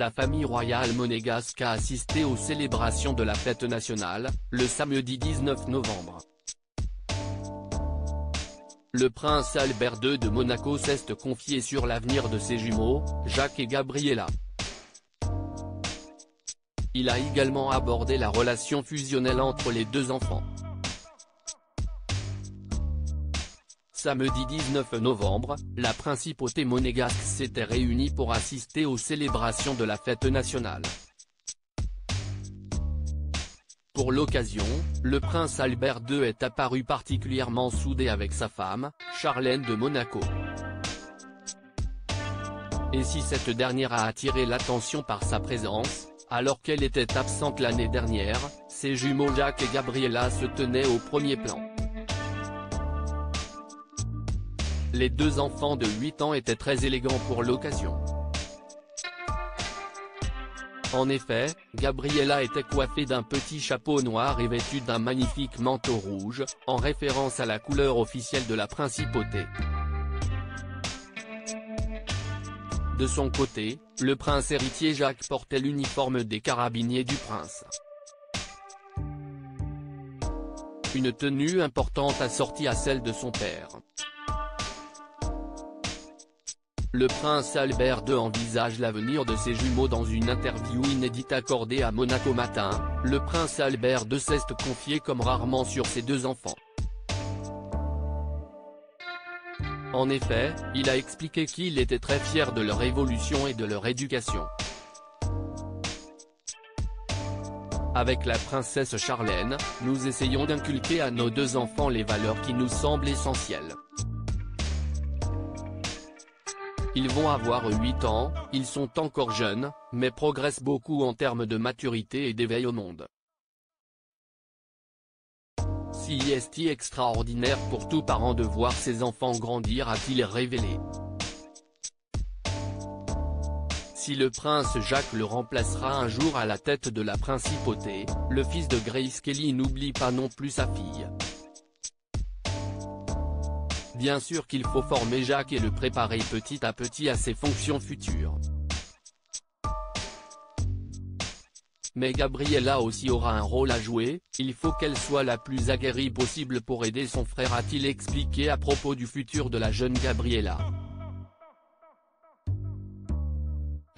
la famille royale monégasque a assisté aux célébrations de la fête nationale, le samedi 19 novembre. Le prince Albert II de Monaco s'est confié sur l'avenir de ses jumeaux, Jacques et Gabriella. Il a également abordé la relation fusionnelle entre les deux enfants. Samedi 19 novembre, la principauté monégasque s'était réunie pour assister aux célébrations de la fête nationale. Pour l'occasion, le prince Albert II est apparu particulièrement soudé avec sa femme, Charlène de Monaco. Et si cette dernière a attiré l'attention par sa présence, alors qu'elle était absente l'année dernière, ses jumeaux Jacques et Gabriella se tenaient au premier plan. Les deux enfants de 8 ans étaient très élégants pour l'occasion. En effet, Gabriella était coiffée d'un petit chapeau noir et vêtue d'un magnifique manteau rouge, en référence à la couleur officielle de la principauté. De son côté, le prince héritier Jacques portait l'uniforme des carabiniers du prince. Une tenue importante assortie à celle de son père. Le prince Albert II envisage l'avenir de ses jumeaux dans une interview inédite accordée à Monaco Matin, le prince Albert II s'est confié comme rarement sur ses deux enfants. En effet, il a expliqué qu'il était très fier de leur évolution et de leur éducation. Avec la princesse Charlène, nous essayons d'inculquer à nos deux enfants les valeurs qui nous semblent essentielles. Ils vont avoir 8 ans, ils sont encore jeunes, mais progressent beaucoup en termes de maturité et d'éveil au monde. Si est extraordinaire pour tout parent de voir ses enfants grandir a-t-il révélé? Si le prince Jacques le remplacera un jour à la tête de la principauté, le fils de Grace Kelly n'oublie pas non plus sa fille. Bien sûr qu'il faut former Jacques et le préparer petit à petit à ses fonctions futures. Mais Gabriella aussi aura un rôle à jouer, il faut qu'elle soit la plus aguerrie possible pour aider son frère a-t-il expliqué à propos du futur de la jeune Gabriella.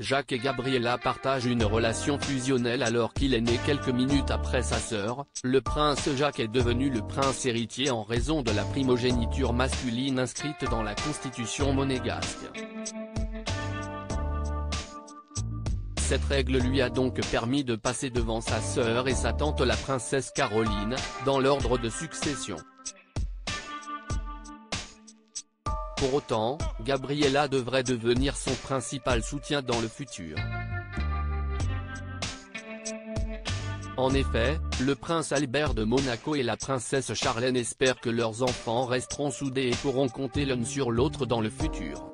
Jacques et Gabriella partagent une relation fusionnelle alors qu'il est né quelques minutes après sa sœur, le prince Jacques est devenu le prince héritier en raison de la primogéniture masculine inscrite dans la constitution monégasque. Cette règle lui a donc permis de passer devant sa sœur et sa tante la princesse Caroline, dans l'ordre de succession. Pour autant, Gabriella devrait devenir son principal soutien dans le futur. En effet, le prince Albert de Monaco et la princesse Charlène espèrent que leurs enfants resteront soudés et pourront compter l'un sur l'autre dans le futur.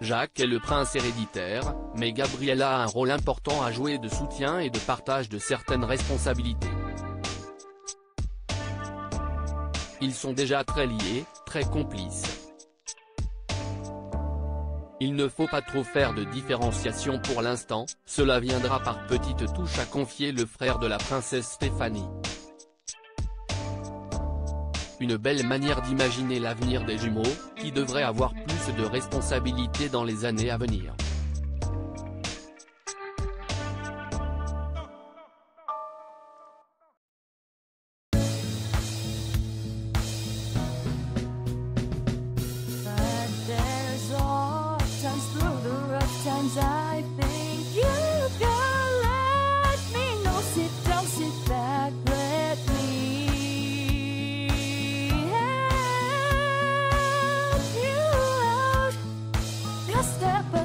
Jacques est le prince héréditaire, mais Gabriella a un rôle important à jouer de soutien et de partage de certaines responsabilités. Ils sont déjà très liés, très complices. Il ne faut pas trop faire de différenciation pour l'instant, cela viendra par petites touches à confier le frère de la princesse Stéphanie. Une belle manière d'imaginer l'avenir des jumeaux, qui devraient avoir plus de responsabilités dans les années à venir. step